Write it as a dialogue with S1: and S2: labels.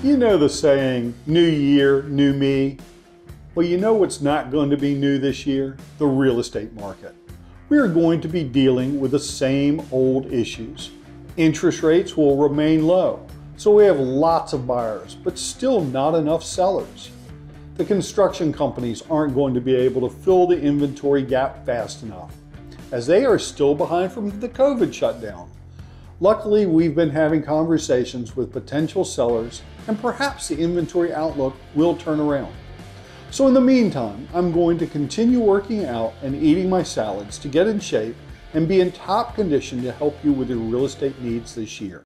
S1: You know the saying, new year, new me. Well, you know what's not going to be new this year? The real estate market. We are going to be dealing with the same old issues. Interest rates will remain low, so we have lots of buyers, but still not enough sellers. The construction companies aren't going to be able to fill the inventory gap fast enough, as they are still behind from the COVID shutdown. Luckily, we've been having conversations with potential sellers and perhaps the inventory outlook will turn around. So in the meantime, I'm going to continue working out and eating my salads to get in shape and be in top condition to help you with your real estate needs this year.